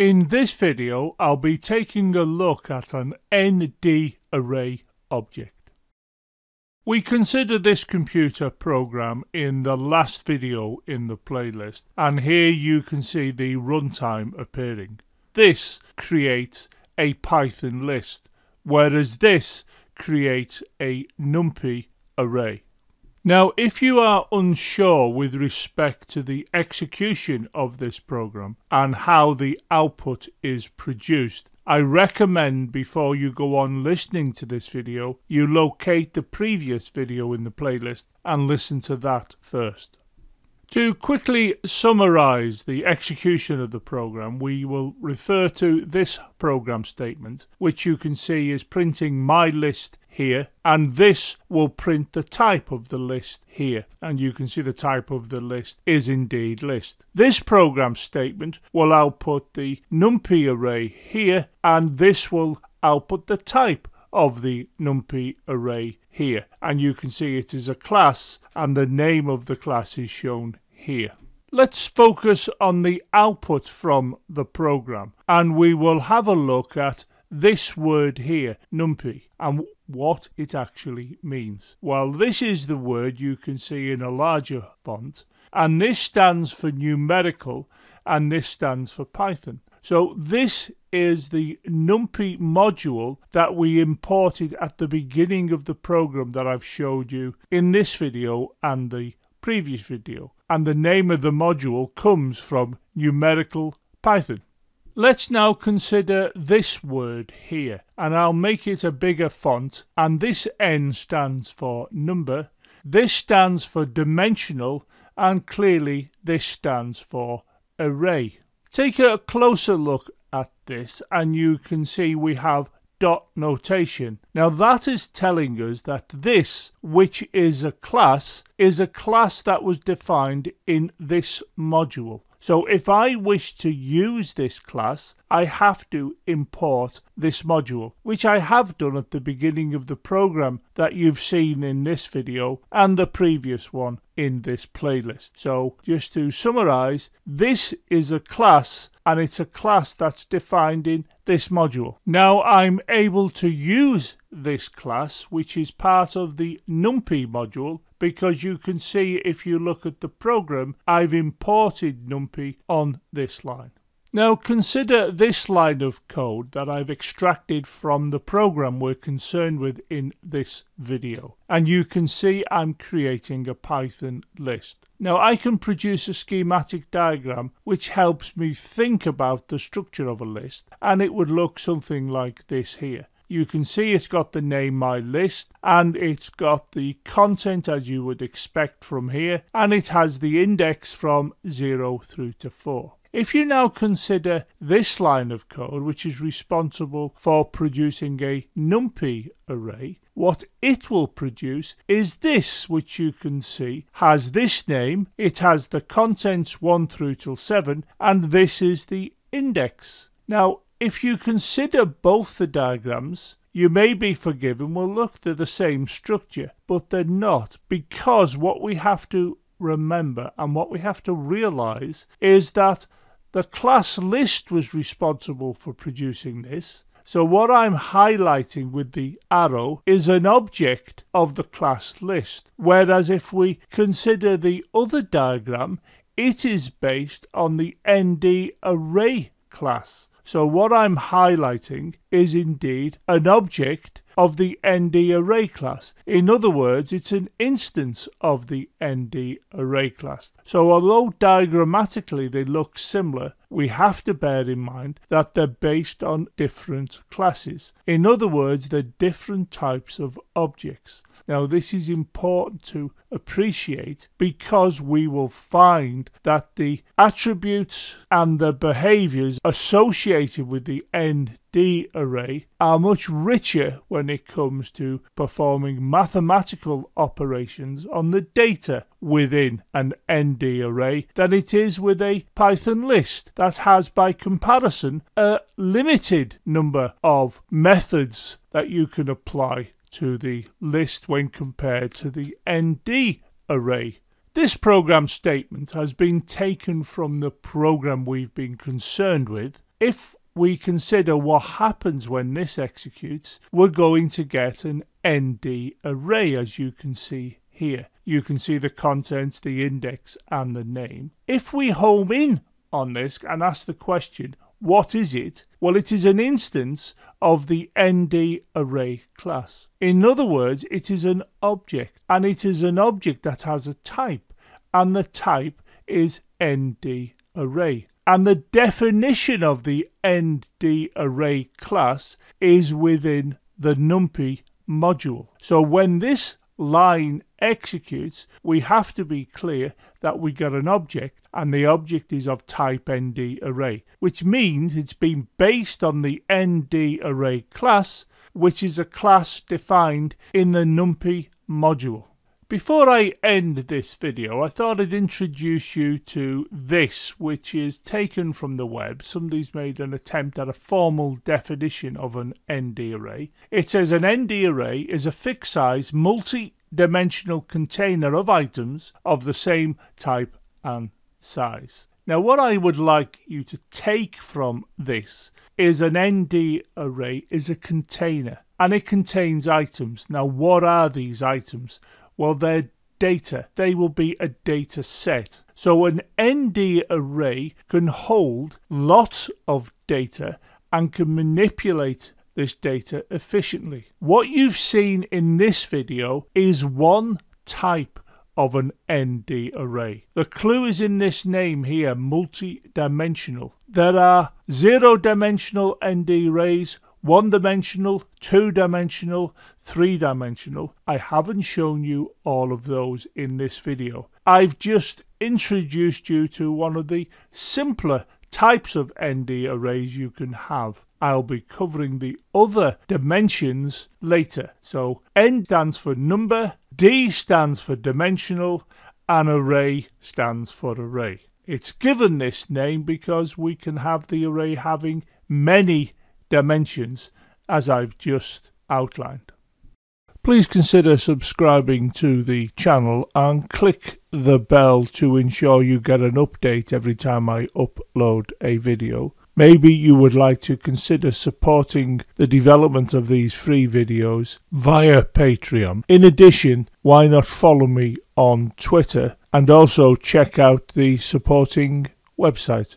In this video I'll be taking a look at an ND array object. We considered this computer program in the last video in the playlist and here you can see the runtime appearing. This creates a Python list whereas this creates a NumPy array. Now, if you are unsure with respect to the execution of this program and how the output is produced, I recommend before you go on listening to this video, you locate the previous video in the playlist and listen to that first. To quickly summarize the execution of the program, we will refer to this program statement, which you can see is printing my list here, and this will print the type of the list here, and you can see the type of the list is indeed list. This program statement will output the numpy array here, and this will output the type of the numpy array here and you can see it is a class and the name of the class is shown here. Let's focus on the output from the program and we will have a look at this word here, numpy, and what it actually means. Well, this is the word you can see in a larger font, and this stands for numerical, and this stands for Python. So this is the NumPy module that we imported at the beginning of the program that I've showed you in this video and the previous video. And the name of the module comes from numerical Python. Let's now consider this word here and I'll make it a bigger font and this N stands for number, this stands for dimensional and clearly this stands for array. Take a closer look at this and you can see we have dot notation. Now that is telling us that this, which is a class, is a class that was defined in this module. So if I wish to use this class, I have to import this module, which I have done at the beginning of the program that you've seen in this video and the previous one in this playlist. So just to summarize, this is a class and it's a class that's defined in this module. Now I'm able to use this class, which is part of the NumPy module, because you can see if you look at the program, I've imported NumPy on this line. Now consider this line of code that I've extracted from the program we're concerned with in this video. And you can see I'm creating a Python list. Now I can produce a schematic diagram which helps me think about the structure of a list and it would look something like this here you can see it's got the name my list and it's got the content as you would expect from here and it has the index from 0 through to 4. If you now consider this line of code which is responsible for producing a numpy array, what it will produce is this which you can see has this name, it has the contents 1 through till 7 and this is the index. Now if you consider both the diagrams, you may be forgiven. Well, look, they're the same structure, but they're not because what we have to remember and what we have to realize is that the class list was responsible for producing this. So what I'm highlighting with the arrow is an object of the class list. Whereas if we consider the other diagram, it is based on the ND array class. So what I'm highlighting is indeed an object of the ND array class. In other words, it's an instance of the ND array class. So although diagrammatically they look similar, we have to bear in mind that they're based on different classes. In other words, they're different types of objects. Now, this is important to appreciate because we will find that the attributes and the behaviors associated with the ND array are much richer when it comes to performing mathematical operations on the data within an ND array than it is with a Python list that has by comparison a limited number of methods that you can apply to the list when compared to the ND array. This program statement has been taken from the program we've been concerned with if we consider what happens when this executes, we're going to get an ND array as you can see here. You can see the contents, the index and the name. If we home in on this and ask the question, what is it? Well, it is an instance of the ND array class. In other words, it is an object and it is an object that has a type and the type is ND array. And the definition of the ND array class is within the NumPy module. So when this line executes, we have to be clear that we got an object and the object is of type ND array, which means it's been based on the ND array class, which is a class defined in the NumPy module. Before I end this video, I thought I'd introduce you to this, which is taken from the web. Somebody's made an attempt at a formal definition of an ND array. It says an ND array is a fixed size, multi-dimensional container of items of the same type and size. Now, what I would like you to take from this is an ND array is a container and it contains items. Now, what are these items? Well, they're data. They will be a data set. So an ND array can hold lots of data and can manipulate this data efficiently. What you've seen in this video is one type of an ND array. The clue is in this name here, multi-dimensional. There are zero-dimensional ND arrays, one dimensional, two dimensional, three dimensional. I haven't shown you all of those in this video. I've just introduced you to one of the simpler types of ND arrays you can have. I'll be covering the other dimensions later. So N stands for number, D stands for dimensional, and array stands for array. It's given this name because we can have the array having many dimensions as I've just outlined. Please consider subscribing to the channel and click the bell to ensure you get an update every time I upload a video. Maybe you would like to consider supporting the development of these free videos via Patreon. In addition, why not follow me on Twitter and also check out the supporting website.